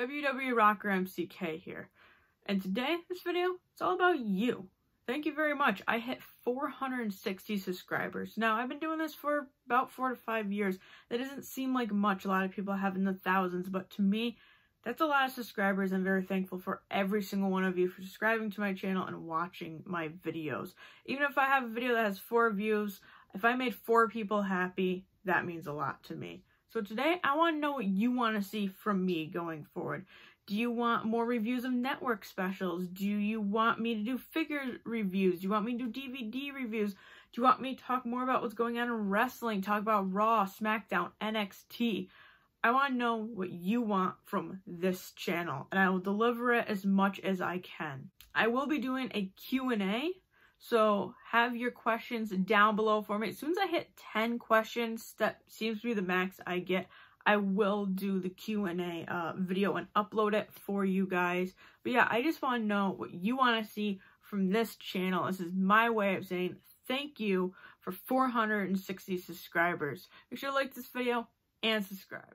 WWE Rocker MCK here. And today, this video, it's all about you. Thank you very much. I hit 460 subscribers. Now, I've been doing this for about four to five years. That doesn't seem like much. A lot of people have in the thousands, but to me, that's a lot of subscribers. I'm very thankful for every single one of you for subscribing to my channel and watching my videos. Even if I have a video that has four views, if I made four people happy, that means a lot to me. So today, I want to know what you want to see from me going forward. Do you want more reviews of network specials? Do you want me to do figure reviews? Do you want me to do DVD reviews? Do you want me to talk more about what's going on in wrestling? Talk about Raw, SmackDown, NXT? I want to know what you want from this channel, and I will deliver it as much as I can. I will be doing a Q&A so have your questions down below for me. As soon as I hit 10 questions, that seems to be the max I get, I will do the Q&A uh, video and upload it for you guys. But yeah, I just want to know what you want to see from this channel. This is my way of saying thank you for 460 subscribers. Make sure to like this video and subscribe.